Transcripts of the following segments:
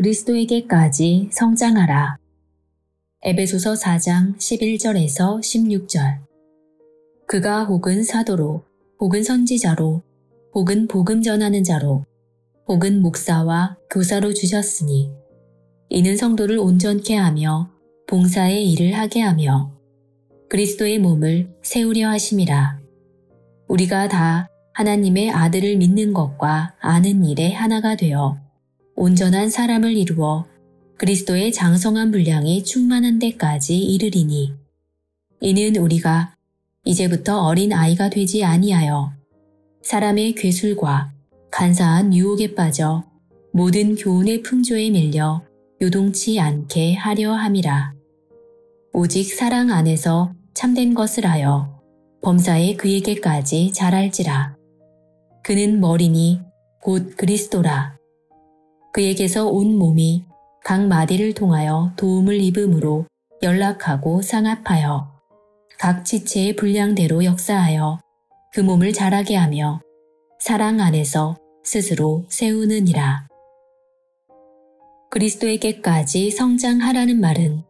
그리스도에게까지 성장하라. 에베소서 4장 11절에서 16절. 그가 혹은 사도로, 혹은 선지자로, 혹은 복음 전하는 자로, 혹은 목사와 교사로 주셨으니, 이는 성도를 온전케 하며 봉사의 일을 하게 하며 그리스도의 몸을 세우려 하심이라. 우리가 다 하나님의 아들을 믿는 것과 아는 일에 하나가 되어 온전한 사람을 이루어 그리스도의 장성한 분량이 충만한 데까지 이르리니 이는 우리가 이제부터 어린 아이가 되지 아니하여 사람의 괴술과 간사한 유혹에 빠져 모든 교훈의 풍조에 밀려 요동치 않게 하려 함이라. 오직 사랑 안에서 참된 것을 하여 범사에 그에게까지 자랄지라. 그는 머리니 곧 그리스도라. 그에게서 온 몸이 각 마디를 통하여 도움을 입음으로 연락하고 상합하여 각 지체의 분량대로 역사하여 그 몸을 자라게 하며 사랑 안에서 스스로 세우느니라. 그리스도에게까지 성장하라는 말은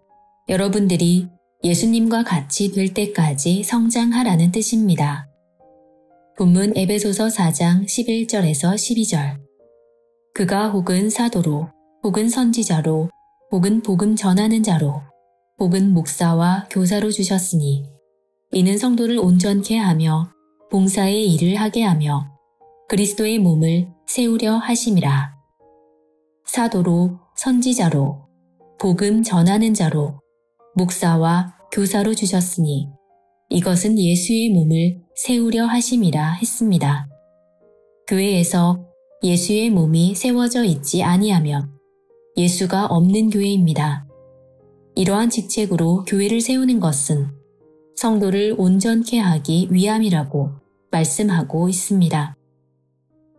여러분들이 예수님과 같이 될 때까지 성장하라는 뜻입니다. 본문 에베소서 4장 11절에서 12절. 그가 혹은 사도로, 혹은 선지자로, 혹은 복음 전하는 자로, 혹은 목사와 교사로 주셨으니, 이는 성도를 온전케 하며 봉사의 일을 하게 하며 그리스도의 몸을 세우려 하심이라. 사도로, 선지자로, 복음 전하는 자로, 목사와 교사로 주셨으니 이것은 예수의 몸을 세우려 하심이라 했습니다. 교회에서 예수의 몸이 세워져 있지 아니하면 예수가 없는 교회입니다. 이러한 직책으로 교회를 세우는 것은 성도를 온전케 하기 위함이라고 말씀하고 있습니다.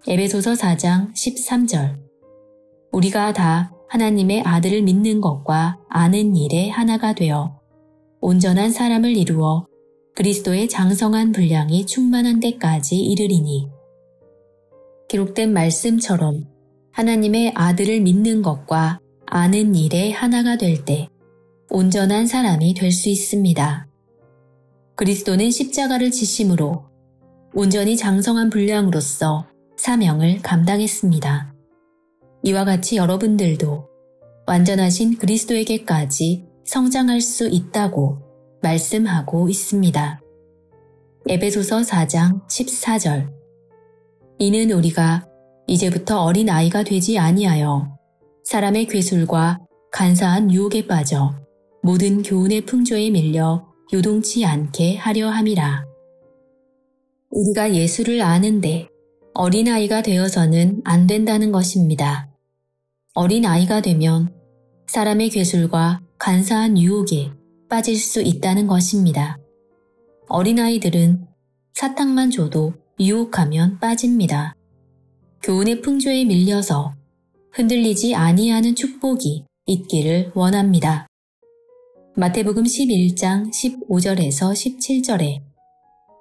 에베소서 4장 13절 우리가 다 하나님의 아들을 믿는 것과 아는 일에 하나가 되어 온전한 사람을 이루어 그리스도의 장성한 분량이 충만한 데까지 이르리니 기록된 말씀처럼 하나님의 아들을 믿는 것과 아는 일에 하나가 될 때 온전한 사람이 될 수 있습니다. 그리스도는 십자가를 지심으로 온전히 장성한 분량으로서 사명을 감당했습니다. 이와 같이 여러분들도 완전하신 그리스도에게까지 성장할 수 있다고 말씀하고 있습니다. 에베소서 4장 14절 이는 우리가 이제부터 어린 아이가 되지 아니하여 사람의 괴술과 간사한 유혹에 빠져 모든 교훈의 풍조에 밀려 요동치 않게 하려 함이라. 우리가 예수를 아는데 어린아이가 되어서는 안 된다는 것입니다. 어린아이가 되면 사람의 괴술과 간사한 유혹에 빠질 수 있다는 것입니다. 어린아이들은 사탕만 줘도 유혹하면 빠집니다. 교훈의 풍조에 밀려서 흔들리지 아니하는 축복이 있기를 원합니다. 마태복음 11장 15절에서 17절에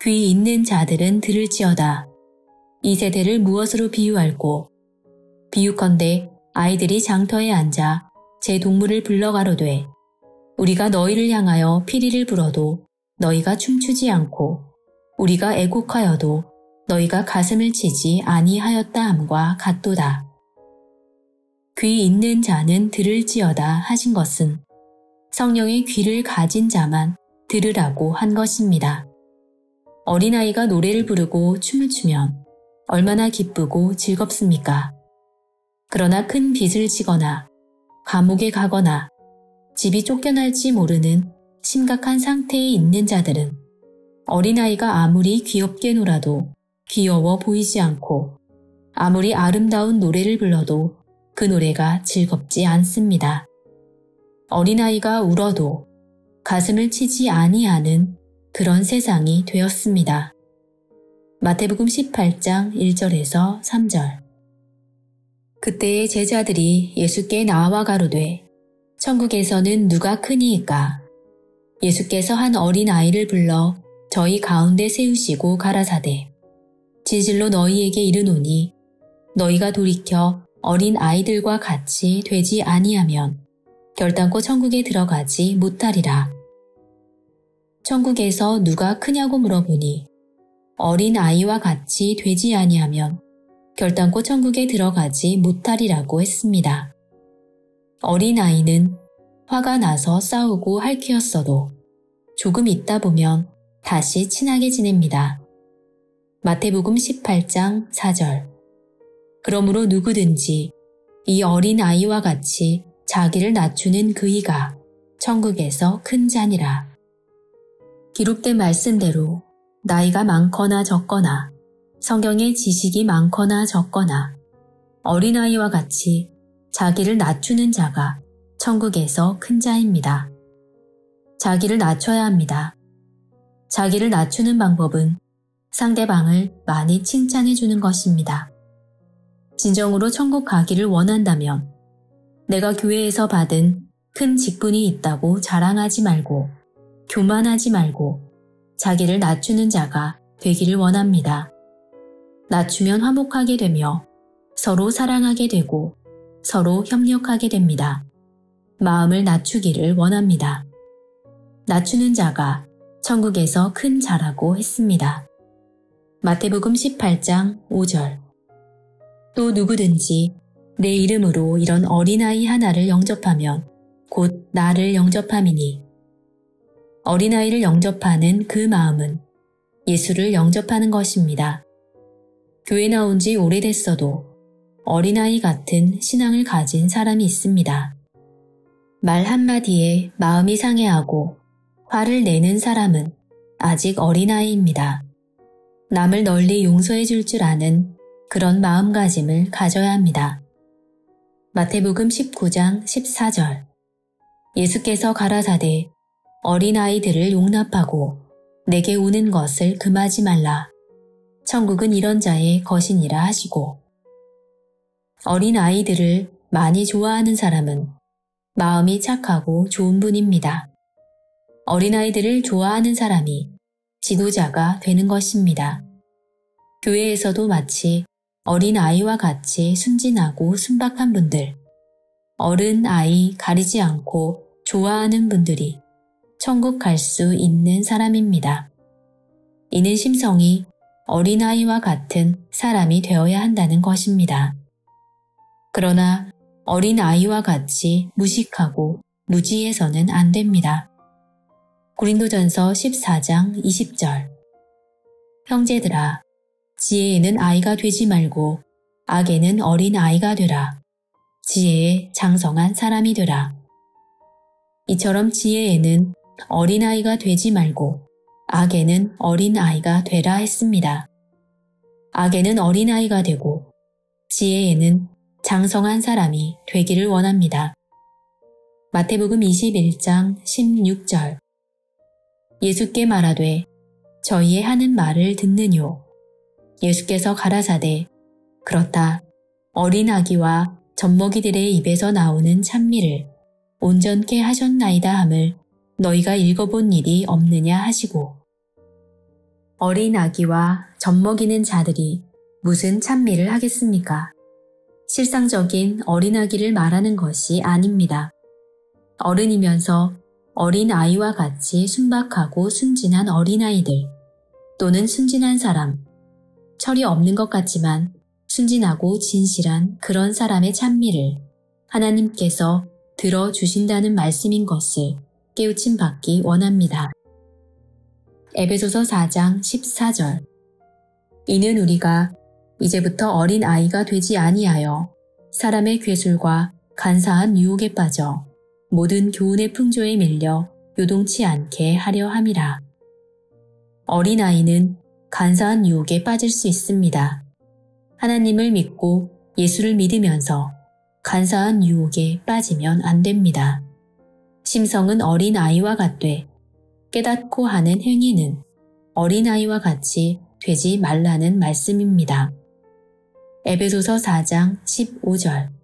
귀 있는 자들은 들을지어다. 이 세대를 무엇으로 비유할고 비유컨대 아이들이 장터에 앉아 제 동물을 불러가로되 우리가 너희를 향하여 피리를 불어도 너희가 춤추지 않고 우리가 애곡하여도 너희가 가슴을 치지 아니하였다 함과 같도다. 귀 있는 자는 들을지어다 하신 것은 성령의 귀를 가진 자만 들으라고 한 것입니다. 어린아이가 노래를 부르고 춤을 추면 얼마나 기쁘고 즐겁습니까? 그러나 큰 빚을 지거나 감옥에 가거나 집이 쫓겨날지 모르는 심각한 상태에 있는 자들은 어린아이가 아무리 귀엽게 놀아도 귀여워 보이지 않고 아무리 아름다운 노래를 불러도 그 노래가 즐겁지 않습니다. 어린아이가 울어도 가슴을 치지 아니하는 그런 세상이 되었습니다. 마태복음 18장 1절에서 3절 그때의 제자들이 예수께 나와 가로되 천국에서는 누가 크니이까 예수께서 한 어린 아이를 불러 저희 가운데 세우시고 가라사대 진실로 너희에게 이르노니 너희가 돌이켜 어린 아이들과 같이 되지 아니하면 결단코 천국에 들어가지 못하리라. 천국에서 누가 크냐고 물어보니 어린 아이와 같이 되지 아니하면 결단코 천국에 들어가지 못하리라고 했습니다. 어린 아이는 화가 나서 싸우고 할퀴었어도 조금 있다 보면 다시 친하게 지냅니다. 마태복음 18장 4절 그러므로 누구든지 이 어린 아이와 같이 자기를 낮추는 그이가 천국에서 큰 자니라. 기록된 말씀대로 나이가 많거나 적거나 성경의 지식이 많거나 적거나 어린아이와 같이 자기를 낮추는 자가 천국에서 큰 자입니다. 자기를 낮춰야 합니다. 자기를 낮추는 방법은 상대방을 많이 칭찬해 주는 것입니다. 진정으로 천국 가기를 원한다면 내가 교회에서 받은 큰 직분이 있다고 자랑하지 말고 교만하지 말고 자기를 낮추는 자가 되기를 원합니다. 낮추면 화목하게 되며 서로 사랑하게 되고 서로 협력하게 됩니다. 마음을 낮추기를 원합니다. 낮추는 자가 천국에서 큰 자라고 했습니다. 마태복음 18장 5절 또 누구든지 내 이름으로 이런 어린아이 하나를 영접하면 곧 나를 영접함이니 어린아이를 영접하는 그 마음은 예수를 영접하는 것입니다. 교회 나온 지 오래됐어도 어린아이 같은 신앙을 가진 사람이 있습니다. 말 한마디에 마음이 상해하고 화를 내는 사람은 아직 어린아이입니다. 남을 널리 용서해 줄 줄 아는 그런 마음가짐을 가져야 합니다. 마태복음 19장 14절 예수께서 가라사대 어린아이들을 용납하고 내게 우는 것을 금하지 말라. 천국은 이런 자의 것이니라 하시고 어린아이들을 많이 좋아하는 사람은 마음이 착하고 좋은 분입니다. 어린아이들을 좋아하는 사람이 지도자가 되는 것입니다. 교회에서도 마치 어린 아이와 같이 순진하고 순박한 분들, 어른 아이 가리지 않고 좋아하는 분들이 천국 갈 수 있는 사람입니다. 이는 심성이 어린아이와 같은 사람이 되어야 한다는 것입니다. 그러나 어린아이와 같이 무식하고 무지해서는 안 됩니다. 고린도전서 14장 20절 형제들아 지혜에는 아이가 되지 말고 악에는 어린 아이가 되라. 지혜에 장성한 사람이 되라. 이처럼 지혜에는 어린아이가 되지 말고 악에는 어린아이가 되라 했습니다. 악에는 어린아이가 되고 지혜에는 장성한 사람이 되기를 원합니다. 마태복음 21장 16절 예수께 말하되 저희의 하는 말을 듣느뇨. 예수께서 가라사대 그렇다 어린 아기와 젖먹이들의 입에서 나오는 찬미를 온전케 하셨나이다 함을 너희가 읽어본 일이 없느냐 하시고 어린 아기와 젖먹이는 자들이 무슨 찬미를 하겠습니까? 실상적인 어린 아기를 말하는 것이 아닙니다. 어른이면서 어린 아이와 같이 순박하고 순진한 어린아이들 또는 순진한 사람, 철이 없는 것 같지만 순진하고 진실한 그런 사람의 찬미를 하나님께서 들어주신다는 말씀인 것을 깨우침 받기 원합니다. 에베소서 4장 14절 이는 우리가 이제부터 어린 아이가 되지 아니하여 사람의 괴술과 간사한 유혹에 빠져 모든 교훈의 풍조에 밀려 요동치 않게 하려 함이라. 어린 아이는 간사한 유혹에 빠질 수 있습니다. 하나님을 믿고 예수를 믿으면서 간사한 유혹에 빠지면 안 됩니다. 심성은 어린 아이와 같되 깨닫고 하는 행위는 어린 아이와 같이 되지 말라는 말씀입니다. 에베소서 4장 15절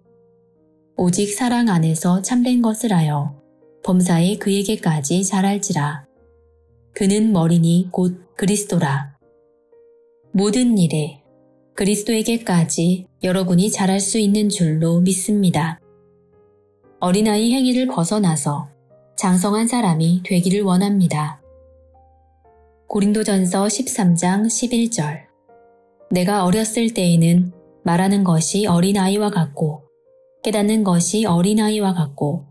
오직 사랑 안에서 참된 것을 하여 범사에 그에게까지 잘할지라. 그는 머리니 곧 그리스도라. 모든 일에 그리스도에게까지 여러분이 자랄 수 있는 줄로 믿습니다. 어린아이 행위를 벗어나서 장성한 사람이 되기를 원합니다. 고린도전서 13장 11절 내가 어렸을 때에는 말하는 것이 어린아이와 같고 깨닫는 것이 어린아이와 같고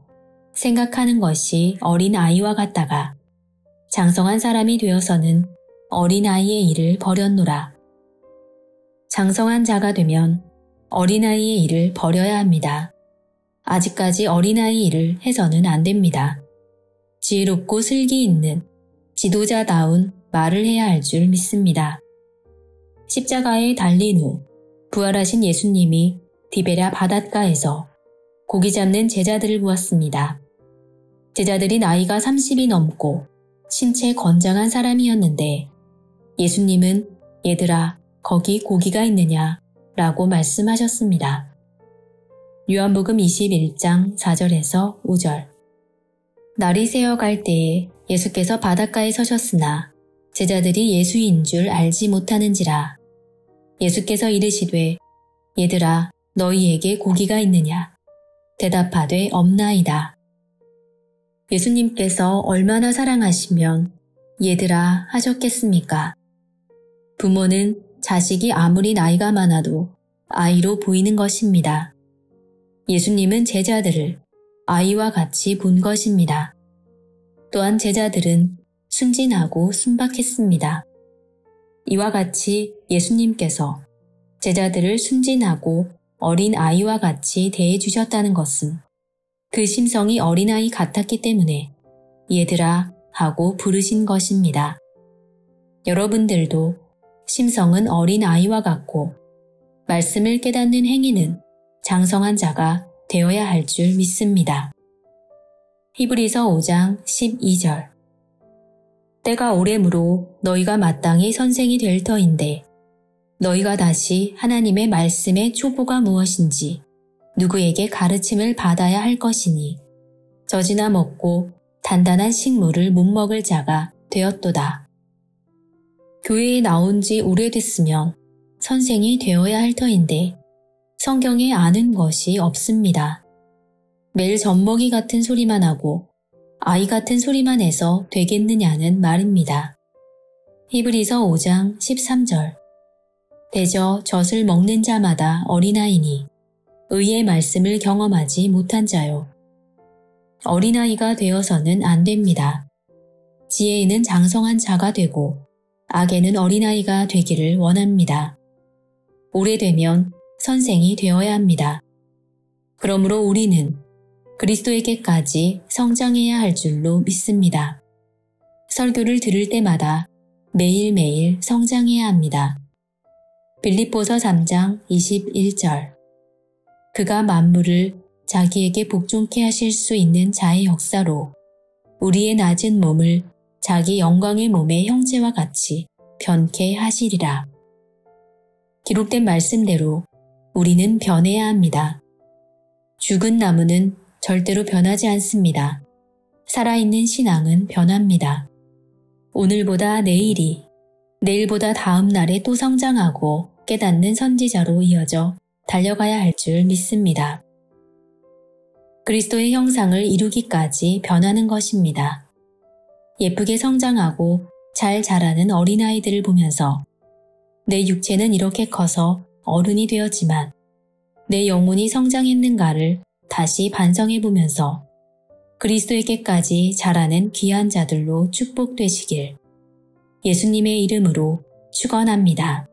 생각하는 것이 어린아이와 같다가 장성한 사람이 되어서는 어린아이의 일을 버렸노라. 장성한 자가 되면 어린아이의 일을 버려야 합니다. 아직까지 어린아이 일을 해서는 안 됩니다. 지혜롭고 슬기 있는 지도자다운 말을 해야 할 줄 믿습니다. 십자가에 달린 후 부활하신 예수님이 디베랴 바닷가에서 고기 잡는 제자들을 보았습니다. 제자들이 나이가 30이 넘고 신체 건장한 사람이었는데 예수님은 얘들아 거기 고기가 있느냐 라고 말씀하셨습니다. 요한복음 21장 4절에서 5절 날이 새어갈 때에 예수께서 바닷가에 서셨으나 제자들이 예수인 줄 알지 못하는지라 예수께서 이르시되 얘들아 너희에게 고기가 있느냐 대답하되 없나이다. 예수님께서 얼마나 사랑하시면 얘들아 하셨겠습니까? 부모는 자식이 아무리 나이가 많아도 아이로 보이는 것입니다. 예수님은 제자들을 아이와 같이 본 것입니다. 또한 제자들은 순진하고 순박했습니다. 이와 같이 예수님께서 제자들을 순진하고 어린 아이와 같이 대해 주셨다는 것은 그 심성이 어린아이 같았기 때문에 얘들아 하고 부르신 것입니다. 여러분들도 심성은 어린 아이와 같고 말씀을 깨닫는 행위는 장성한 자가 되어야 할 줄 믿습니다. 히브리서 5장 12절 때가 오래므로 너희가 마땅히 선생이 될 터인데 너희가 다시 하나님의 말씀의 초보가 무엇인지 누구에게 가르침을 받아야 할 것이니 젖이나 먹고 단단한 식물을 못 먹을 자가 되었도다. 교회에 나온 지 오래됐으면 선생이 되어야 할 터인데 성경에 아는 것이 없습니다. 매일 젖먹이 같은 소리만 하고 아이 같은 소리만 해서 되겠느냐는 말입니다. 히브리서 5장 13절 대저 젖을 먹는 자마다 어린아이니 의의 말씀을 경험하지 못한 자요. 어린아이가 되어서는 안 됩니다. 지혜에는 장성한 자가 되고 악에는 어린아이가 되기를 원합니다. 오래되면 선생이 되어야 합니다. 그러므로 우리는 그리스도에게까지 성장해야 할 줄로 믿습니다. 설교를 들을 때마다 매일매일 성장해야 합니다. 빌립보서 3장 21절 그가 만물을 자기에게 복종케 하실 수 있는 자의 역사로 우리의 낮은 몸을 자기 영광의 몸의 형제와 같이 변케 하시리라. 기록된 말씀대로 우리는 변해야 합니다. 죽은 나무는 절대로 변하지 않습니다. 살아있는 신앙은 변합니다. 오늘보다 내일이, 내일보다 다음 날에 또 성장하고 깨닫는 선지자로 이어져 달려가야 할 줄 믿습니다. 그리스도의 형상을 이루기까지 변하는 것입니다. 예쁘게 성장하고 잘 자라는 어린아이들을 보면서 내 육체는 이렇게 커서 어른이 되었지만 내 영혼이 성장했는가를 다시 반성해 보면서 그리스도에게까지 자라는 귀한 자들로 축복되시길 예수님의 이름으로 축원합니다.